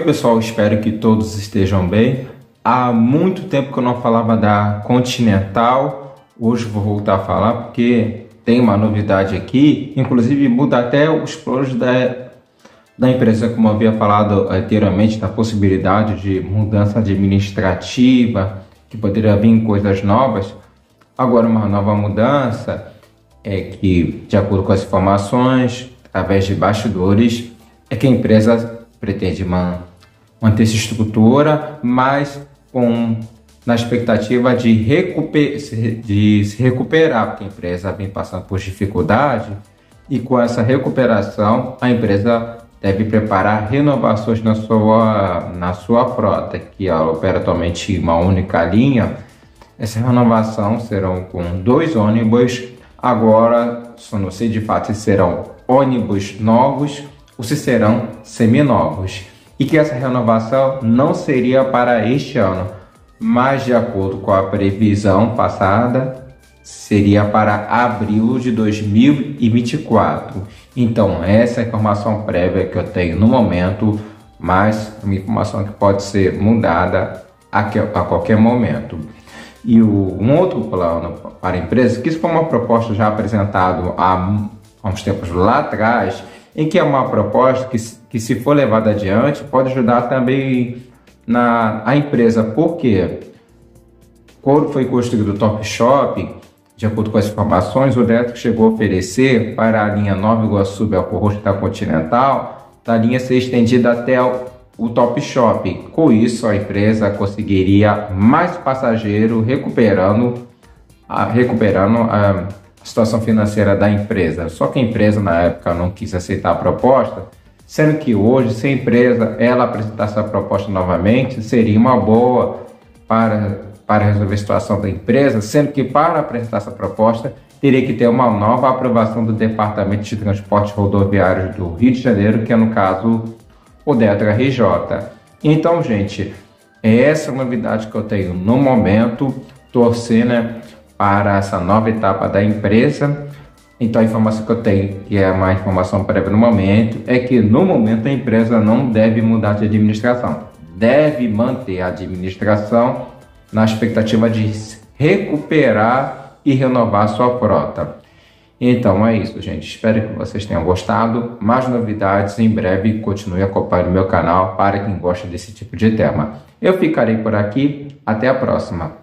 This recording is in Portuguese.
Oi pessoal, espero que todos estejam bem. Há muito tempo que eu não falava da Continental, hoje vou voltar a falar porque tem uma novidade aqui, inclusive muda até os planos da, da empresa, como eu havia falado anteriormente, da possibilidade de mudança administrativa, que poderia vir coisas novas. Agora, uma nova mudança é que, de acordo com as informações, através de bastidores, é que a empresa pretende manter essa estrutura, mas com na expectativa de, recuper, de se recuperar, porque a empresa vem passando por dificuldade e com essa recuperação a empresa deve preparar renovações na sua, na sua frota, que ela opera atualmente uma única linha. Essa renovação serão com dois ônibus, agora só não sei de fato se serão ônibus novos ou se serão seminovos. E que essa renovação não seria para este ano, mas de acordo com a previsão passada, seria para abril de 2024. Então, essa é a informação prévia que eu tenho no momento, mas uma informação que pode ser mudada a, a qualquer momento. E o, um outro plano para a empresa, que isso foi uma proposta já apresentada há, há uns tempos lá atrás, em que é uma proposta que, que se for levada adiante, pode ajudar também na a empresa. Por quê? Quando foi construído o Top Shop, de acordo com as informações, o Eletro chegou a oferecer para a linha Nova Iguaçu Belco Roxo da Continental, da linha ser estendida até o, o Top Shop. Com isso, a empresa conseguiria mais passageiro recuperando a, recuperando a, a situação financeira da empresa. Só que a empresa na época não quis aceitar a proposta, sendo que hoje, se a empresa ela apresentasse a proposta novamente, seria uma boa para, para resolver a situação da empresa, sendo que para apresentar essa proposta teria que ter uma nova aprovação do Departamento de Transportes Rodoviários do Rio de Janeiro, que é no caso o Detra RJ. Então, gente, é essa novidade que eu tenho no momento, torcer, né, para essa nova etapa da empresa. Então a informação que eu tenho, que é uma informação prévia no momento, é que no momento a empresa não deve mudar de administração. Deve manter a administração na expectativa de recuperar e renovar sua frota. Então é isso, gente. Espero que vocês tenham gostado. Mais novidades em breve. Continue acompanhando meu canal para quem gosta desse tipo de tema. Eu ficarei por aqui. Até a próxima.